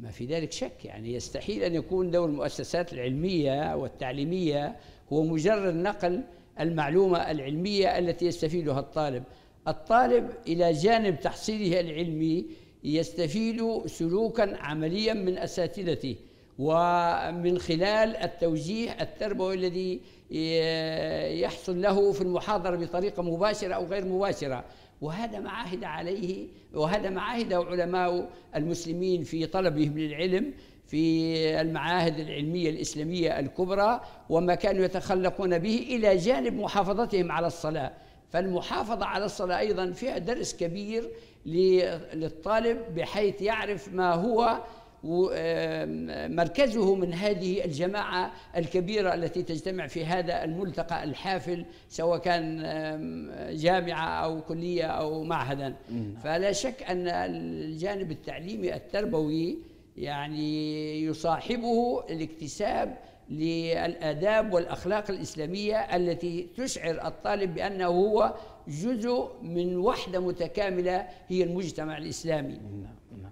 ما في ذلك شك يعني يستحيل أن يكون دور المؤسسات العلمية والتعليمية هو مجرد نقل المعلومة العلمية التي يستفيدها الطالب. الطالب إلى جانب تحصيله العلمي يستفيد سلوكا عمليا من أساتذته. ومن خلال التوجيه التربوي الذي يحصل له في المحاضرة بطريقة مباشرة أو غير مباشرة. وهذا ما عهد عليه وهذا ما عهده علماء المسلمين في طلبهم للعلم في المعاهد العلمية الإسلامية الكبرى وما كانوا يتخلقون به إلى جانب محافظتهم على الصلاة. فالمحافظة على الصلاة أيضا فيها درس كبير للطالب بحيث يعرف ما هو مركزه من هذه الجماعة الكبيرة التي تجتمع في هذا الملتقى الحافل سواء كان جامعة أو كلية أو معهدا. فلا شك أن الجانب التعليمي التربوي يعني يصاحبه الاكتساب للآداب والأخلاق الإسلامية التي تشعر الطالب بأنه هو جزء من وحدة متكاملة هي المجتمع الإسلامي. نعم نعم.